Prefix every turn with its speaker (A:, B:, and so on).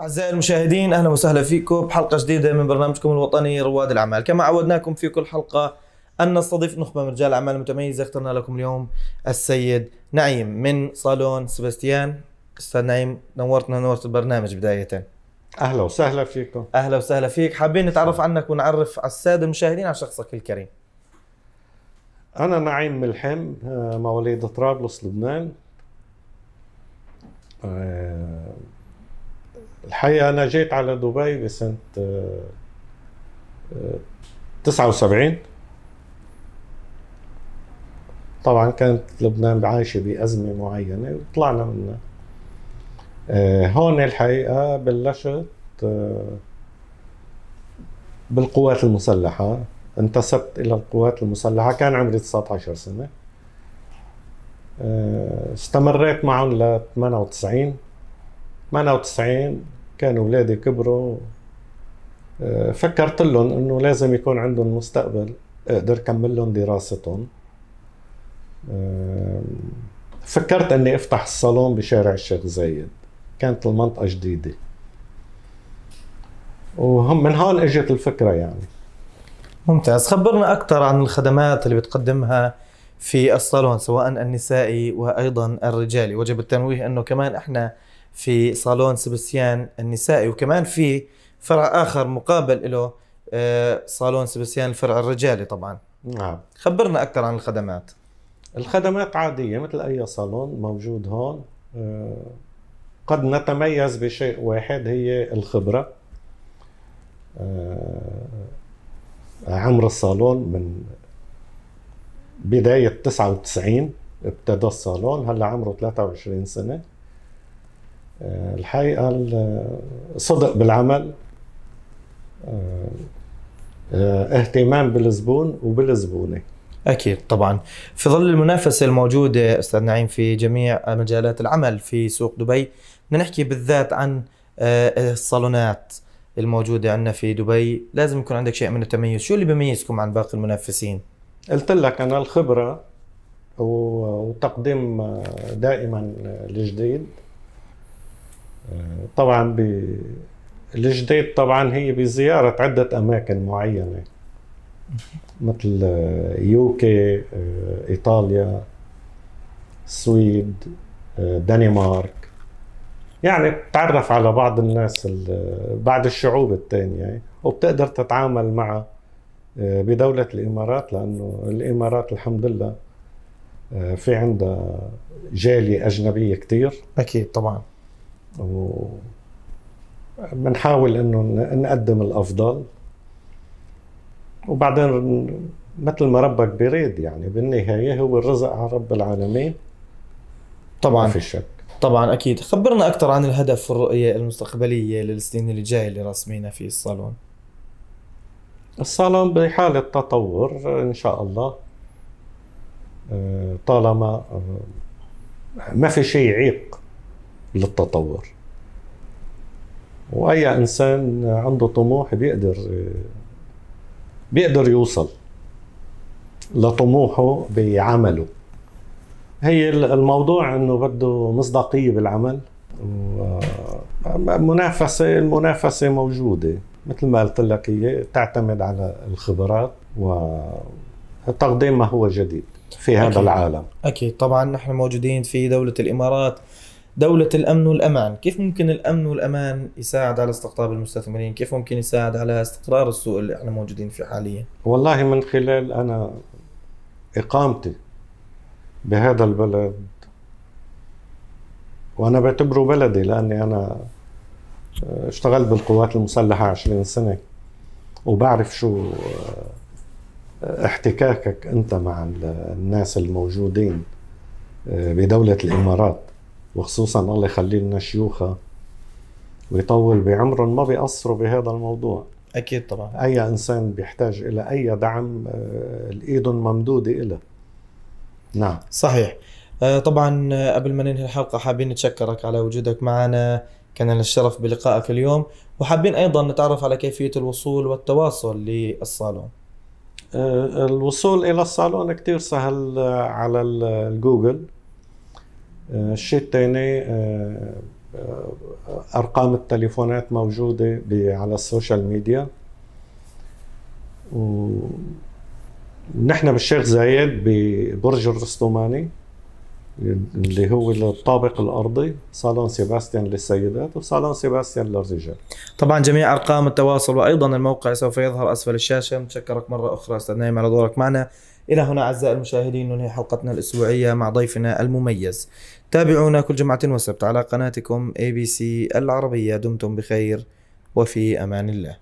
A: أعزائي المشاهدين أهلا وسهلا فيكم. بحلقة جديدة من برنامجكم الوطني رواد الأعمال. كما عودناكم في كل حلقة أن نستضيف نخبة من رجال الأعمال المتميزة. اخترنا لكم اليوم السيد نعيم من صالون سباستيان. أستاذ نعيم نورتنا نورت البرنامج بداية.
B: أهلا وسهلا فيكم.
A: أهلا وسهلا فيك. حابين نتعرف عنك ونعرف على السادة المشاهدين عن شخصك الكريم.
B: أنا نعيم ملحم آه، مواليد طرابلس لبنان. آه، الحقيقة أنا جيت على دبي بسنة آه، آه، 79 طبعا كانت لبنان عايشة بأزمة معينة وطلعنا منها. آه، هون الحقيقة بلشت آه، بالقوات المسلحة. انتسبت إلى القوات المسلحة. كان عمري 19 سنة. آه، استمريت معهم ل 98 98 كانوا أولادي كبروا. آه، فكرت لهم إنه لازم يكون عندهم مستقبل أقدر كمل لهم دراستهم. آه، فكرت إني أفتح الصالون بشارع الشيخ زايد. كانت المنطقة جديدة. وهم من هون إجت الفكرة يعني.
A: ممتاز. خبرنا أكثر عن الخدمات اللي بتقدمها في الصالون سواء النسائي وأيضا الرجالي. وجب التنويه أنه كمان إحنا في صالون سبستيان النسائي وكمان في فرع آخر مقابل له آه، صالون سبستيان الفرع الرجالي طبعا.
B: نعم.
A: خبرنا أكثر عن الخدمات.
B: الخدمات عادية مثل أي صالون موجود هون آه، قد نتميز بشيء واحد هي الخبرة. آه، عمر الصالون من بداية 99 ابتدى الصالون هلأ عمره 23 سنة. آه، الحقيقة ال- صدق بالعمل آه، آه، اهتمام بالزبون وبالزبونة.
A: أكيد طبعا. في ظل المنافسة الموجودة أستاذ نعيم في جميع مجالات العمل في سوق دبي بدنا نحكي بالذات عن الصالونات الموجودة عندنا في دبي. لازم يكون عندك شيء من التميز. شو اللي بيميزكم عن باقي المنافسين؟
B: قلت لك أنا الخبرة وتقديم دائما الجديد طبعا ب- الجديد طبعا هي بزيارة عدة أماكن معينة. مثل يوكي إيطاليا السويد دنمارك. يعني بتتعرف على بعض الناس ال- بعض الشعوب الثانية. وبتقدر تتعامل مع بدولة الإمارات لأنه الإمارات الحمد لله آه، في عندها جالية أجنبية كتير.
A: أكيد طبعا.
B: و بنحاول إنه ن- نقدم الأفضل. وبعدين مثل ما ربك بيريد يعني بالنهاية هو الرزق على رب العالمين.
A: طبعا.
B: ما في شك.
A: طبعا أكيد. خبرنا أكثر عن الهدف والرؤية المستقبلية للسنين اللي جاية اللي راسمينها في الصالون.
B: الصالون بحالة تطور إن شاء الله. آه، طالما آه، ما في شيء يعيق. للتطور. وأي إنسان عنده طموح بيقدر بيقدر يوصل لطموحه بعمله. هي الموضوع إنه بده مصداقية بالعمل ومنافسة المنافسة موجودة. مثل ما قلت لك هي تعتمد على الخبرات وتقديم ما هو جديد في هذا
A: أكيد.
B: العالم.
A: أكيد. طبعا نحن موجودين في دولة الإمارات دولة الأمن والأمان. كيف ممكن الأمن والأمان يساعد على استقطاب المستثمرين؟ كيف ممكن يساعد على استقرار السوق اللي إحنا موجودين فيه حاليا؟
B: والله من خلال أنا إقامتي بهذا البلد وأنا بعتبره بلدي لأني أنا اشتغلت بالقوات المسلحة 20 سنة وبعرف شو احتكاكك أنت مع الناس الموجودين بدولة الإمارات. وخصوصا الله يخلي لنا شيوخها ويطول بعمرهم ما بيقصروا بهذا الموضوع.
A: أكيد طبعا.
B: أي إنسان بيحتاج إلى أي دعم آه، الإيد ممدوده له نعم.
A: صحيح. آه، طبعا آه، قبل ما ننهي الحلقة حابين نتشكرك على وجودك معنا. كان لنا الشرف بلقائك اليوم. وحابين أيضا نتعرف على كيفية الوصول والتواصل للصالون.
B: الوصول إلى الصالون كتير سهل على ال- الجوجل. الشيء الثاني آه، أرقام التليفونات موجودة على ال social media. ونحن بالشيخ زايد ببرج الرستوماني اللي هو الطابق الأرضي صالون سيباستيان للسيدات وصالون سيباستيان للرجال.
A: طبعا جميع أرقام التواصل وأيضا الموقع سوف يظهر أسفل الشاشة. متشكرك مرة أخرى أستاذ نعيم على دورك معنا. إلى هنا أعزائي المشاهدين ننهي حلقتنا الأسبوعية مع ضيفنا المميز. تابعونا كل جمعة وسبت على قناتكم سي العربية. دمتم بخير وفي أمان الله.